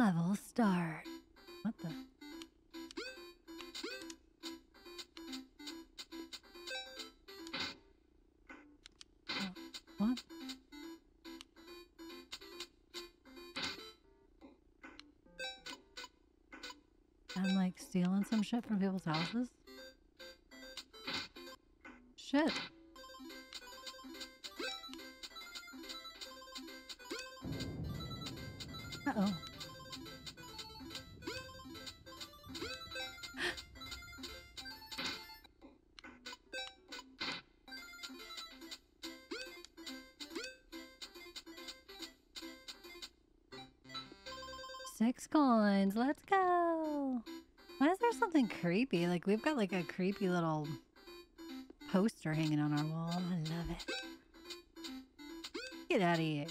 level start. What the? What? I'm like stealing some shit from people's houses? Shit. Uh Six coins. Let's go. Why is there something creepy? Like we've got like a creepy little poster hanging on our wall. I love it. Get out of here.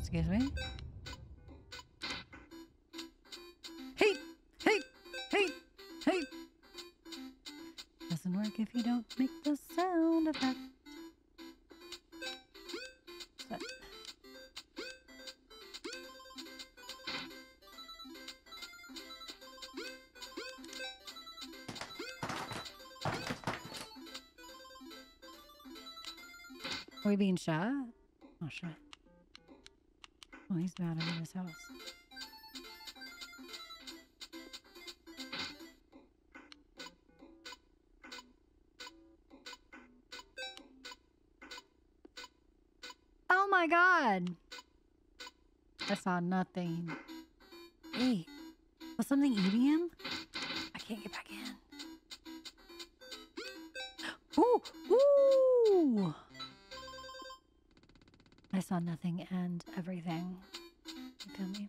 Excuse me? Hey! Hey! Hey! Hey! Doesn't work if you don't make the sound effect. Are we being shot? Oh shit. Oh, he's mad I'm in his house. Oh my god! I saw nothing. Wait, was something eating him? I can't get back in. Ooh! Ooh! I saw nothing and everything. You feel me?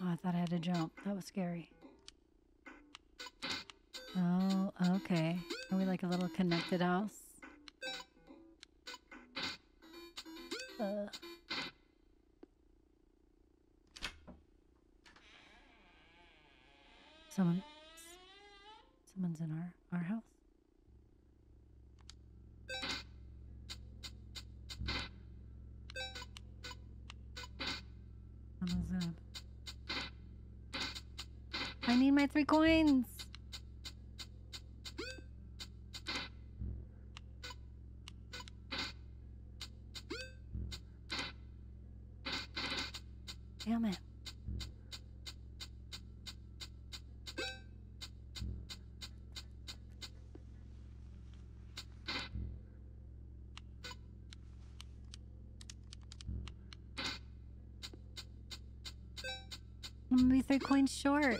Oh, I thought I had to jump. That was scary. Oh, okay. Are we like a little connected house? Uh. Someone, someone's in our our house. Need my three coins. Damn it. I'm gonna be three coins short.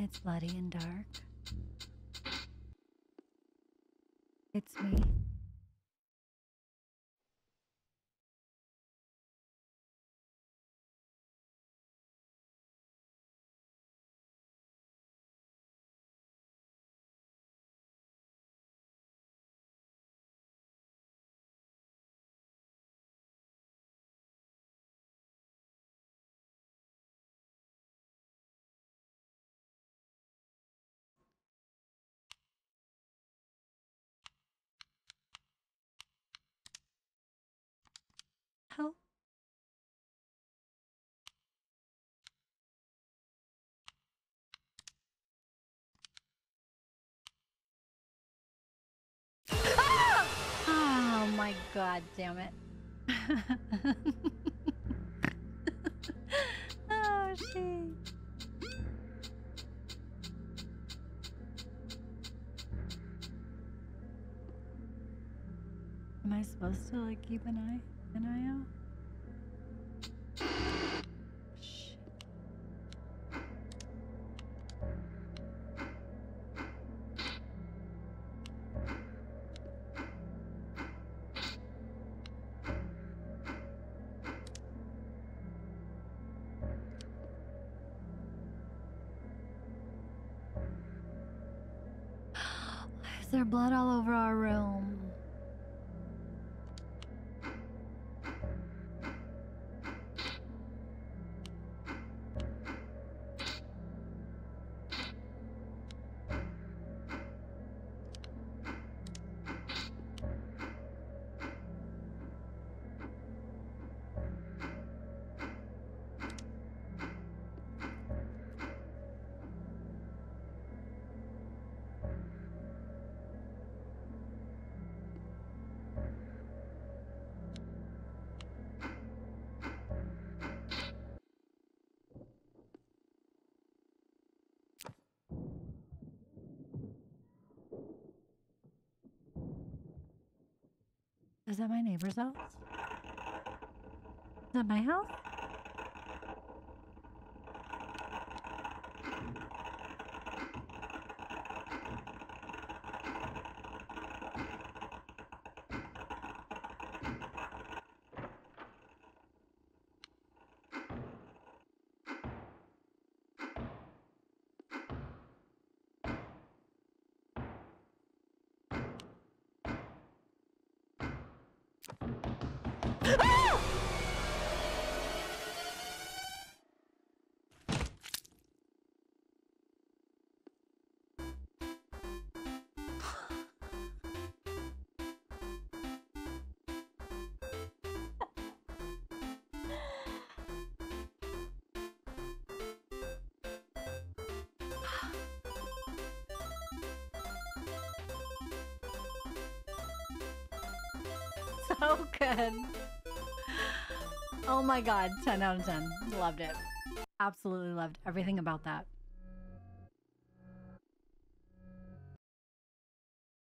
It's bloody and dark. Help. Oh my god damn it. oh shit. Am I supposed to like keep an eye an eye out? Blood all over our room? Is that my neighbor's house? Is that my house? Ah. so good. Oh my god, 10 out of 10. Loved it. Absolutely loved everything about that.